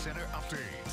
Center updates.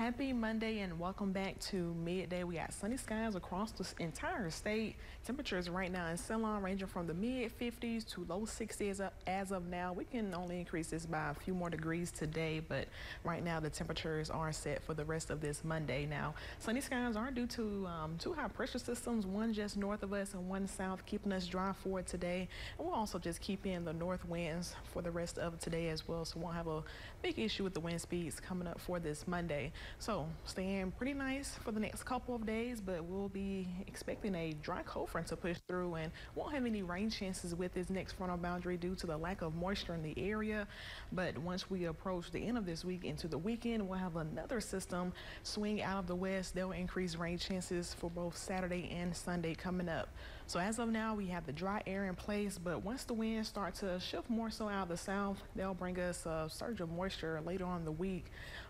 Happy Monday and welcome back to midday. We got sunny skies across the entire state. Temperatures right now in CenLa ranging from the mid 50s to low 60s as of now. We can only increase this by a few more degrees today, but right now the temperatures are set for the rest of this Monday. Now, sunny skies are due to um, two high pressure systems, one just north of us and one south, keeping us dry for today. And we'll also just keep in the north winds for the rest of today as well, so we won't have a big issue with the wind speeds coming up for this Monday. So staying pretty nice for the next couple of days, but we'll be expecting a dry cold front to push through and won't have any rain chances with this next frontal boundary due to the lack of moisture in the area. But once we approach the end of this week into the weekend, we'll have another system swing out of the west. They'll increase rain chances for both Saturday and Sunday coming up. So as of now, we have the dry air in place, but once the winds start to shift more so out of the south, they'll bring us a surge of moisture later on the week.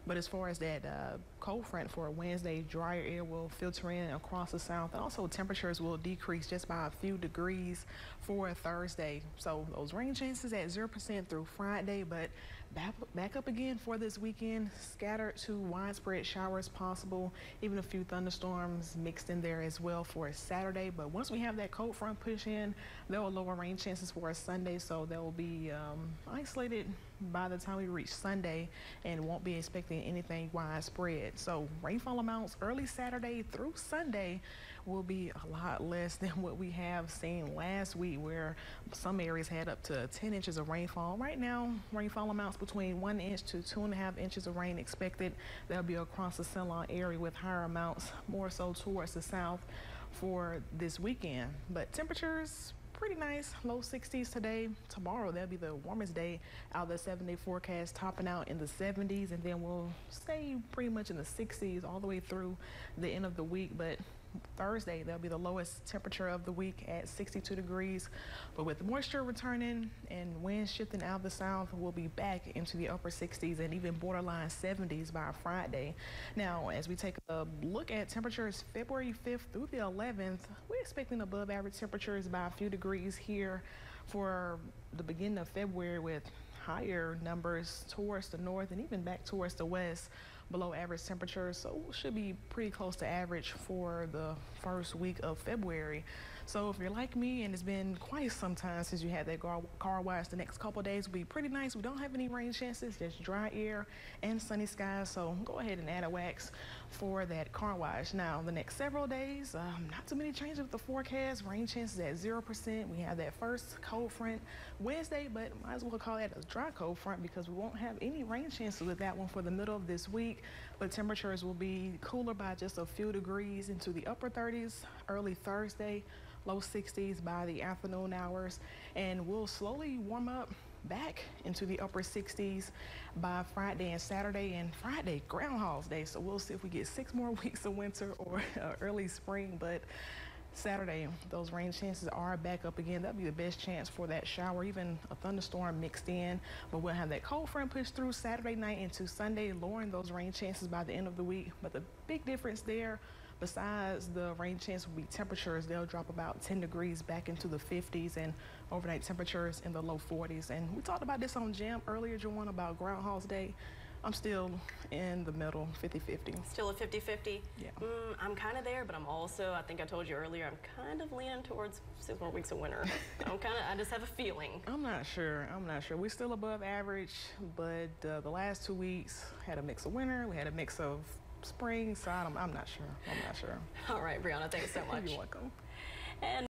But as far as that uh, cold front for Wednesday, drier air will filter in across the south. And also temperatures will decrease just by a few degrees for Thursday. So those rain chances at 0% through Friday, but back, up again for this weekend. Scattered to widespread showers possible, even a few thunderstorms mixed in there as well for a Saturday. But once we have that cold front push in, there will lower rain chances for a Sunday. So they will be um, isolated by the time we reach Sunday and won't be expecting anything widespread. So rainfall amounts early Saturday through Sunday will be a lot less than what we have seen last week where some areas had up to 10 inches of rainfall. Right now, rainfall amounts between one inch to two and a half inches of rain expected. That'll be across the CenLa area with higher amounts more so towards the south for this weekend. But temperatures pretty nice, low 60s today. Tomorrow, that'll be the warmest day out of the seven day forecast, topping out in the 70s, and then we'll stay pretty much in the 60s all the way through the end of the week. But Thursday, that'll be the lowest temperature of the week at 62 degrees. But with moisture returning and winds shifting out of the south, we'll be back into the upper 60s and even borderline 70s by Friday. Now, as we take a look at temperatures February 5th through the 11th, we're expecting above average temperatures by a few degrees here for the beginning of February with higher numbers towards the north and even back towards the west below average temperatures. So should be pretty close to average for the first week of February. So if you're like me and it's been quite some time since you had that car, wash, the next couple days will be pretty nice. We don't have any rain chances, just dry air and sunny skies. So go ahead and add a wax for that car wash. Now the next several days, um, not too many changes with the forecast. Rain chances at 0%. We have that first cold front Wednesday, but might as well call that a dry cold front because we won't have any rain chances with that one for the middle of this week. But temperatures will be cooler by just a few degrees into the upper 30s early Thursday low 60s by the afternoon hours, and we'll slowly warm up back into the upper 60s by Friday and Saturday and Friday, Groundhog's Day. So we'll see if we get six more weeks of winter or uh, early spring, but Saturday, those rain chances are back up again. That'll be the best chance for that shower, even a thunderstorm mixed in. But we'll have that cold front push through Saturday night into Sunday, lowering those rain chances by the end of the week. But the big difference there Besides the rain chance will be temperatures, they'll drop about 10 degrees back into the 50s and overnight temperatures in the low 40s. And we talked about this on Jam earlier, Jawan, about Groundhog's Day. I'm still in the middle, 50-50. Still a 50-50? Yeah. Mm, I'm kind of there, but I'm also, I think I told you earlier, I'm kind of leaning towards six more weeks of winter. I'm kind of, I just have a feeling. I'm not sure. I'm not sure. We're still above average, but uh, the last two weeks had a mix of winter. We had a mix of spring, so I'm, I'm not sure. I'm not sure. All right, Breyanna, thanks so much. You're welcome. And